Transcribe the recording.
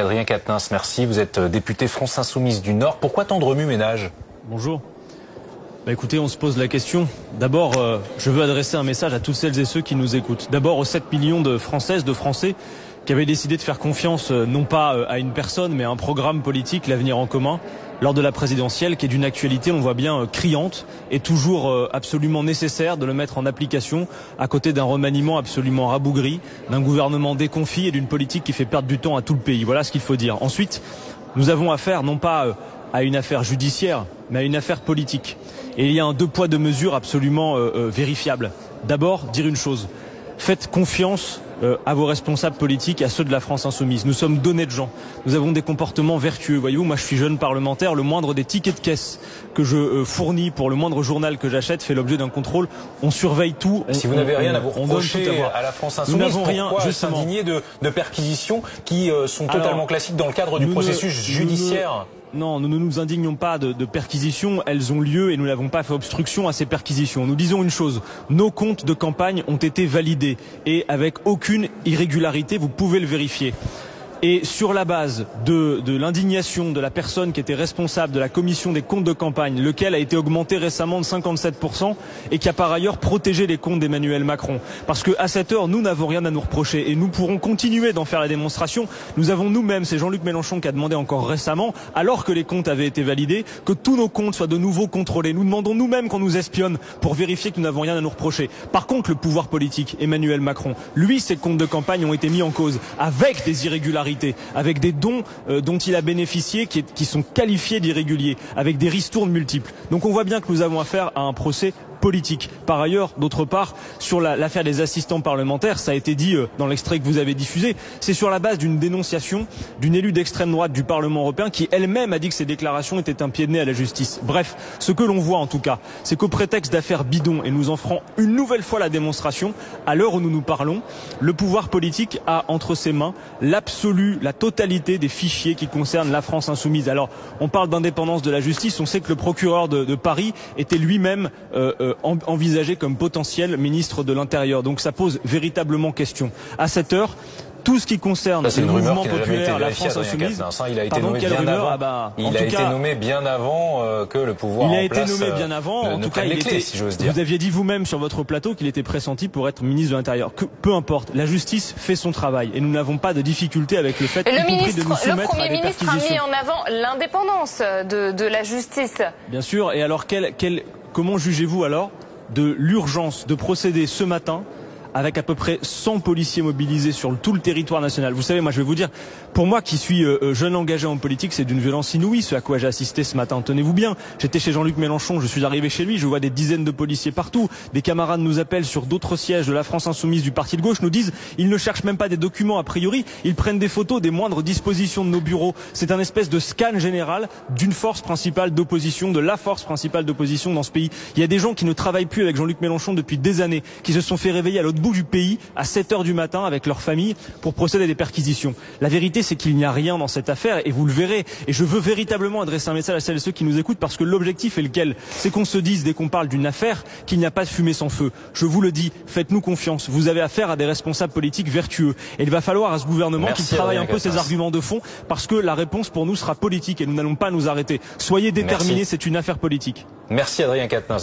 Adrien Quatennens, merci. Vous êtes euh, député France Insoumise du Nord. Pourquoi tant de remue-ménage Bonjour. Bah écoutez, on se pose la question. D'abord, euh, je veux adresser un message à toutes celles et ceux qui nous écoutent. D'abord aux 7 millions de Françaises, de Français qui avaient décidé de faire confiance euh, non pas euh, à une personne, mais à un programme politique, l'avenir en commun, lors de la présidentielle, qui est d'une actualité, on voit bien, euh, criante et toujours absolument nécessaire de le mettre en application à côté d'un remaniement absolument rabougri, d'un gouvernement déconfit et d'une politique qui fait perdre du temps à tout le pays. Voilà ce qu'il faut dire. Ensuite, nous avons affaire non pas à une affaire judiciaire, mais à une affaire politique. Et il y a un deux poids deux mesures absolument euh, euh, vérifiable. D'abord, dire une chose. Faites confiance euh, à vos responsables politiques, à ceux de la France insoumise. Nous sommes d'honnêtes gens. Nous avons des comportements vertueux. Voyez-vous, moi je suis jeune parlementaire. Le moindre des tickets de caisse que je euh, fournis pour le moindre journal que j'achète fait l'objet d'un contrôle. On surveille tout. On, Si vous n'avez on- rien à vous reprocher à à la France Nous Insoumise, n'avons rien, justement. s'indigner de, de perquisitions qui euh, sont Alors, totalement classiques dans le cadre du Nous ne- processus nous ne- judiciaire? Non, nous ne nous indignons pas de, perquisitions. Elles ont lieu et nous n'avons pas fait obstruction à ces perquisitions. Nous disons une chose. Nos comptes de campagne ont été validés et avec aucune irrégularité. Vous pouvez le vérifier. Et sur la base de, de l'indignation de la personne qui était responsable de la commission des comptes de campagne, lequel a été augmenté récemment de 57% et qui a par ailleurs protégé les comptes d'Emmanuel Macron. Parce que à cette heure, nous n'avons rien à nous reprocher et nous pourrons continuer d'en faire la démonstration. Nous avons nous-mêmes, c'est Jean-Luc Mélenchon qui a demandé encore récemment, alors que les comptes avaient été validés, que tous nos comptes soient de nouveau contrôlés. Nous demandons nous-mêmes qu'on nous espionne pour vérifier que nous n'avons rien à nous reprocher. Par contre, le pouvoir politique, Emmanuel Macron, lui, ses comptes de campagne ont été mis en cause avec des irrégularités, avec des dons euh, dont il a bénéficié qui, qui sont qualifiés d'irréguliers, avec des ristournes multiples. Donc on voit bien que nous avons affaire à un procès politique. Par ailleurs, d'autre part, sur la- l'affaire des assistants parlementaires, ça a été dit euh, dans l'extrait que vous avez diffusé, c'est sur la base d'une dénonciation d'une élue d'extrême droite du Parlement européen qui elle-même a dit que ces déclarations étaient un pied de nez à la justice. Bref, ce que l'on voit en tout cas, c'est qu'au prétexte d'affaires bidons, et nous en ferons une nouvelle fois la démonstration, à l'heure où nous nous parlons, le pouvoir politique a entre ses mains l'absolu, la totalité des fichiers qui concernent la France insoumise. Alors, on parle d'indépendance de la justice, on sait que le procureur de, Paris était lui-même euh, euh, envisagé comme potentiel ministre de l'Intérieur. Donc ça pose véritablement question. À cette heure, tout ce qui concerne Ça, le mouvement populaire, la France insoumise, hein. Il a été Pardon, nommé quelle bien rumeur avant. Ah bah, Il a été nommé bien avant euh, que le pouvoir il a en été place, nommé euh, bien avant. ne- en tout cas, il les clés, était. si j'ose dire. Vous aviez dit vous-même sur votre plateau qu'il était pressenti pour être ministre de l'Intérieur. Que, peu importe, la justice fait son travail et nous n'avons pas de difficulté avec le fait, y Le, compris ministre, de nous le soumettre à Premier des ministre a mis en avant l'indépendance de, de la justice. Bien sûr. Et alors, quel, quel, comment jugez-vous alors de l'urgence de procéder ce matin avec à peu près 100 policiers mobilisés sur tout le territoire national. Vous savez, moi je vais vous dire, pour moi qui suis euh, euh, jeune engagé en politique, c'est d'une violence inouïe ce à quoi j'ai assisté ce matin. Tenez-vous bien, j'étais chez Jean-Luc Mélenchon, je suis arrivé chez lui, je vois des dizaines de policiers partout, des camarades nous appellent sur d'autres sièges de la France insoumise du parti de gauche, nous disent, ils ne cherchent même pas des documents a priori, ils prennent des photos des moindres dispositions de nos bureaux. C'est un espèce de scan général d'une force principale d'opposition, de la force principale d'opposition dans ce pays. Il y a des gens qui ne travaillent plus avec Jean-Luc Mélenchon depuis des années, qui se sont fait réveiller à l'autre bout du pays à 7 heures du matin avec leur famille pour procéder à des perquisitions. La vérité, c'est qu'il n'y a rien dans cette affaire et vous le verrez. Et je veux véritablement adresser un message à celles et ceux qui nous écoutent parce que l'objectif est lequel? C'est qu'on se dise dès qu'on parle d'une affaire qu'il n'y a pas de fumée sans feu. Je vous le dis, faites-nous confiance. Vous avez affaire à des responsables politiques vertueux. Et il va falloir à ce gouvernement qu'il travaille un peu ses arguments de fond parce que la réponse pour nous sera politique et nous n'allons pas nous arrêter. Soyez déterminés, c'est une affaire politique. Merci Adrien Quatennens.